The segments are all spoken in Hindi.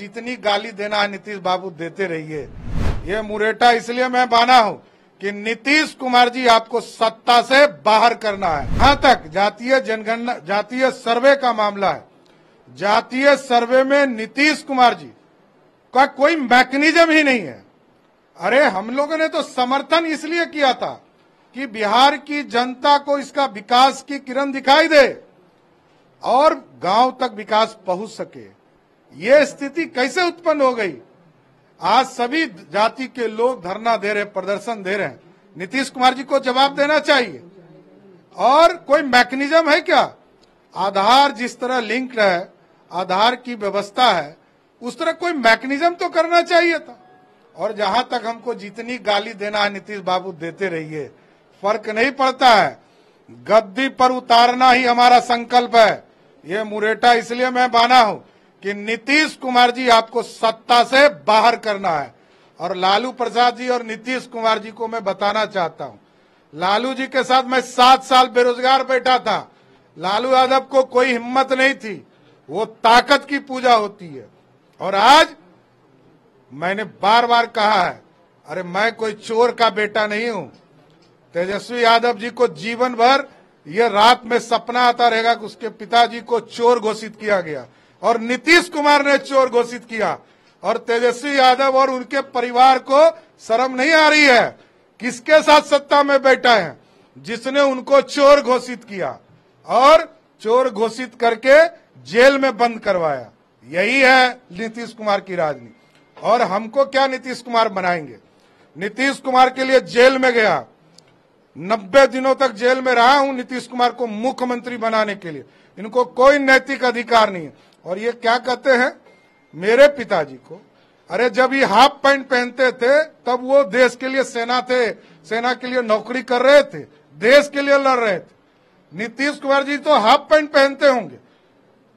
जितनी गाली देना है नीतीश बाबू देते रहिए। ये मुरेटा इसलिए मैं बाना हूँ कि नीतीश कुमार जी आपको सत्ता से बाहर करना है। यहाँ तक जातीय जनगणना, जातीय सर्वे का मामला है। जातीय सर्वे में नीतीश कुमार जी का कोई मैकेनिज्म ही नहीं है। अरे, हम लोगों ने तो समर्थन इसलिए किया था कि बिहार की जनता को इसका विकास की किरण दिखाई दे और गाँव तक विकास पहुँच सके। ये स्थिति कैसे उत्पन्न हो गई? आज सभी जाति के लोग धरना दे रहे प्रदर्शन दे रहे हैं। नीतीश कुमार जी को जवाब देना चाहिए। और कोई मैकेनिज्म है क्या? आधार जिस तरह लिंक है आधार की व्यवस्था है, उस तरह कोई मैकेनिज्म तो करना चाहिए था। और जहाँ तक हमको जितनी गाली देना है, नीतीश बाबू देते रहिए। फ़र्क नहीं पड़ता है। गद्दी पर उतारना ही हमारा संकल्प है। ये मुरेटा इसलिए मैं बाना हूँ कि नीतीश कुमार जी आपको सत्ता से बाहर करना है। और लालू प्रसाद जी और नीतीश कुमार जी को मैं बताना चाहता हूँ। लालू जी के साथ मैं सात साल बेरोजगार बैठा था। लालू यादव को कोई हिम्मत नहीं थी। वो ताकत की पूजा होती है। और आज मैंने बार बार कहा है, अरे मैं कोई चोर का बेटा नहीं हूँ। तेजस्वी यादव जी को जीवन भर यह रात में सपना आता रहेगा कि उसके पिताजी को चोर घोषित किया गया। और नीतीश कुमार ने चोर घोषित किया। और तेजस्वी यादव और उनके परिवार को शर्म नहीं आ रही है। किसके साथ सत्ता में बैठा है? जिसने उनको चोर घोषित किया और चोर घोषित करके जेल में बंद करवाया। यही है नीतीश कुमार की राजनीति। और हमको क्या नीतीश कुमार बनाएँगे? नीतीश कुमार के लिए जेल में गया। नब्बे दिनों तक जेल में रहा हूँ नीतीश कुमार को मुख्यमंत्री बनाने के लिए। इनको कोई नैतिक अधिकार नहीं है। और ये क्या कहते हैं? मेरे पिताजी को। अरे, जब ये हाफ़ पैंट पहनते थे, तब वो देश के लिए सेना थे, सेना के लिए नौकरी कर रहे थे, देश के लिए लड़ रहे थे। नीतीश कुमार जी तो हाफ़ पैंट पहनते होंगे।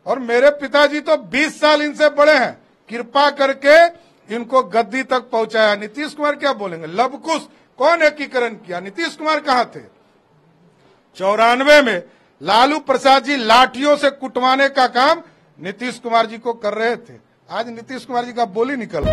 और मेरे पिताजी तो 20 साल इनसे बड़े हैं। कृपा करके इनको गद्दी तक पहुँचाया। नीतीश कुमार क्या बोलेंगे? लबकुश। कौन एकीकरण किया? नीतीश कुमार कहाँ थे? चौरानवे में लालू प्रसाद जी लाठियों से कुटवाने का काम नीतीश कुमार जी को कर रहे थे। आज नीतीश कुमार जी का बोली निकल